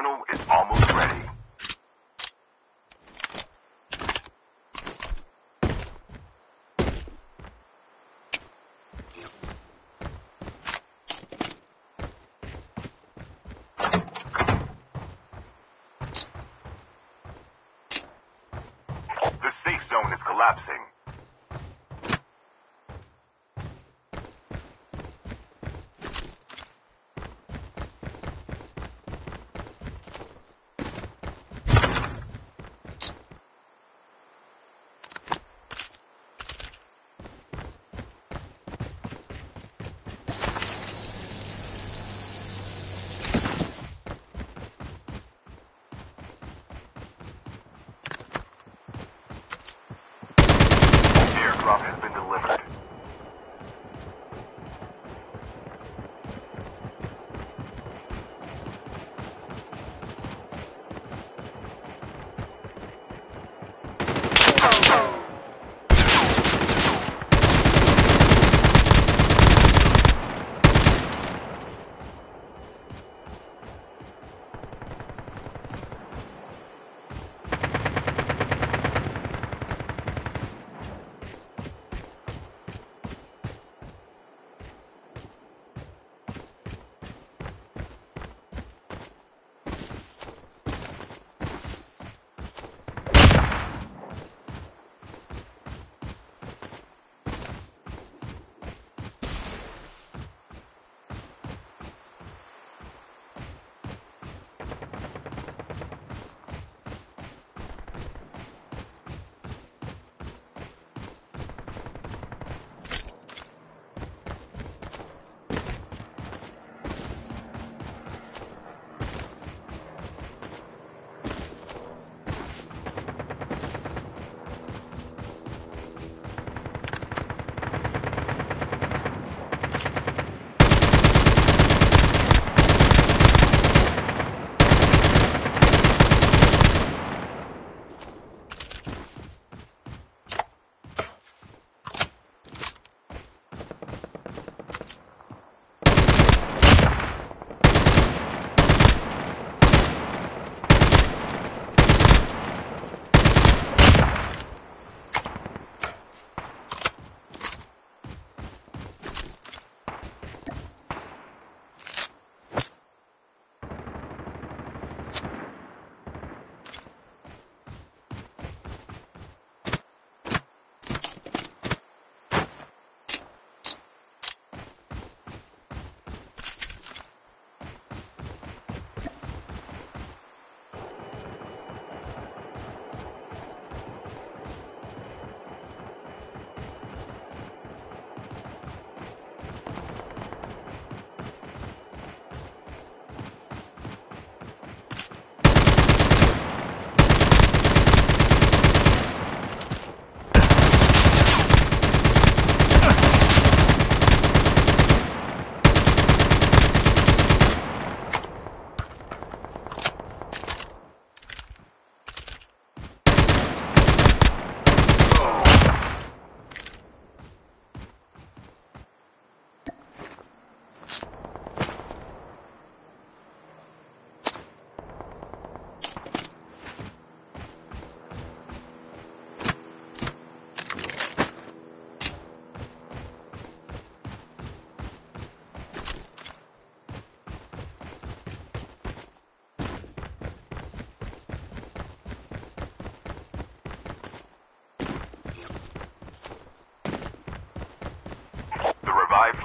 terminal is almost ready. The safe zone is collapsing. Airdrop has been delivered. The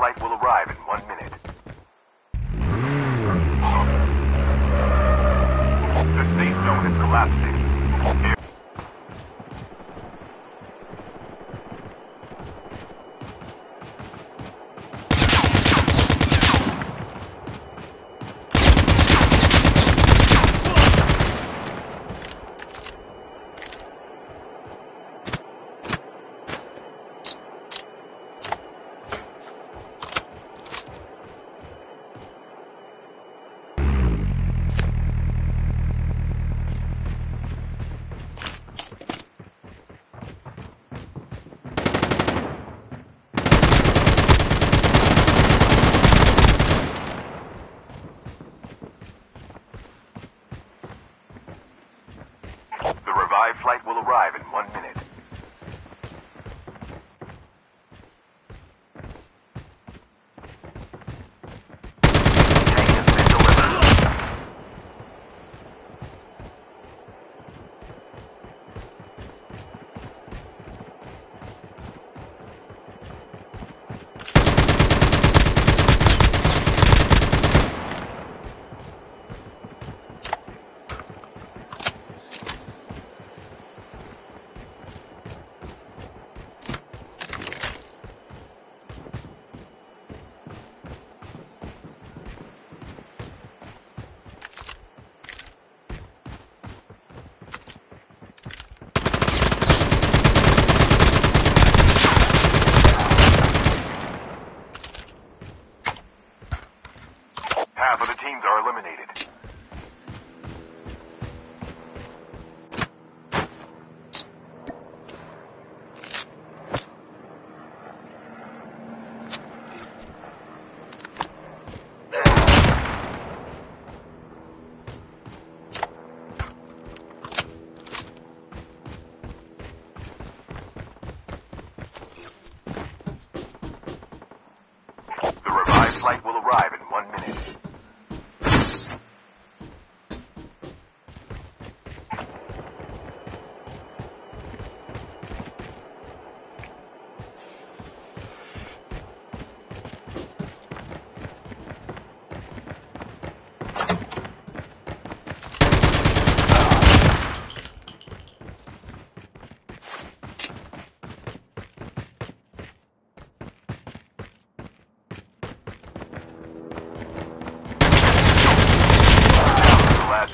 flight will arrive in one minute. The safe zone is collapsing. Half of the teams are eliminated.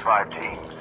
Five teams.